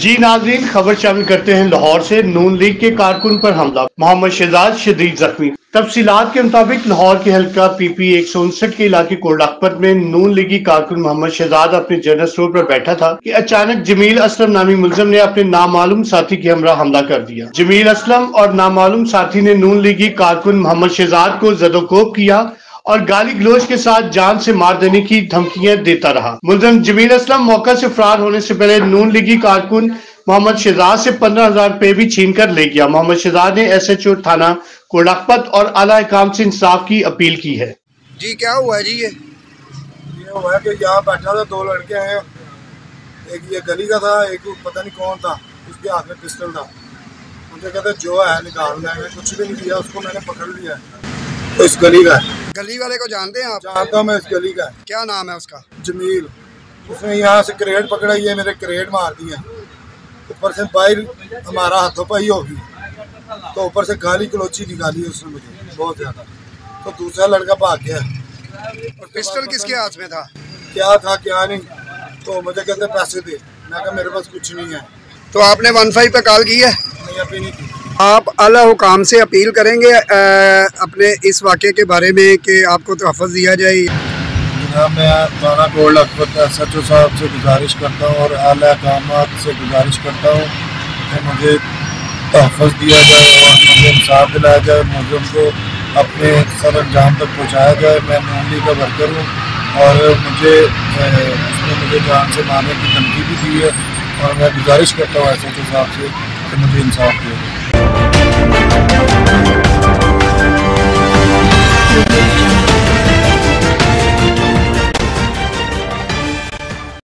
जी नाजरीन, खबर शामिल करते हैं लाहौर से। नून लीग के कारकुन पर हमला। मोहम्मद शहजाद शदीद जख्मी। तफसीलात के मुताबिक लाहौर के हल्का पी पी एक सौ उनसठ के इलाके कोलखपत में नून लीगी कारकुन मोहम्मद शहजाद अपने जनरल स्टोर पर बैठा था कि अचानक जमील असलम नामी मुलजम ने अपने नामालूम साथी के हमरा हमला कर दिया। जमील असलम और नामालूम साथी ने नून लीगी कारकुन मोहम्मद शहजाद को जदोकोब किया और गाली गलोच के साथ जान से मार देने की धमकियाँ देता रहा। मुलजम जमील असलम मौका से फरार होने से पहले नून लीगी कारकुन मोहम्मद शहजाद से पंद्रह हज़ार रुपए भी छीन कर ले गया। मोहम्मद शहजाद ने एस एच ओ थाना कोडकपत और आला काम से इंसाफ की अपील की है। जी क्या हुआ है जी ये? ये हुआ कि यहाँ बैठा था दो लड़के हैं। एक ये गली का था एक पता नहीं कौन था उसके हाथ में पिस्टल था। मुझे कहते जो है निकाल मैंने कुछ भी नहीं किया उसको मैंने पकड़ लिया तो इस गली का? गली वाले को जानते हैं आप? जानता हूँ मैं इस गली का। क्या नाम है उसका? जमील। उसने यहाँ से क्रेड पकड़ा है मेरे क्रेड मार दिए। ऊपर से बाहर हमारा हाथों पाई होगी। तो ऊपर से गाली कलोची निकाली है उसने मुझे बहुत ज़्यादा। तो दूसरा लड़का भाग गया। और पिस्टल किसके हाथ में था? क्या था क्या नहीं तो मुझे कहते पैसे दे। मैं कहा मेरे पास कुछ नहीं है। तो आपने वन फाइव पे कॉल की है? आप अला हुकाम से अपील करेंगे अ, अपने इस वाक़े के बारे में कि आपको तहफ़ दिया जाए। जनाब मैं थाना कोल्ड अकबर एस एच ओ साहब से गुजारिश करता हूँ और आला काम से गुजारिश करता हूँ कि मुझे तहफ़ दिया जाए और मुझे इंसाफ दिलाया जाए मुझे को अपने सर अंजाम तक पहुँचाया जाए। मैं नूनली का वर्कर हूँ और मुझे उसने मुझे जान से मारने की धमकी भी दी है और मैं गुजारिश करता हूँ एस एच ओ साहब से कि मुझे इंसाफ दे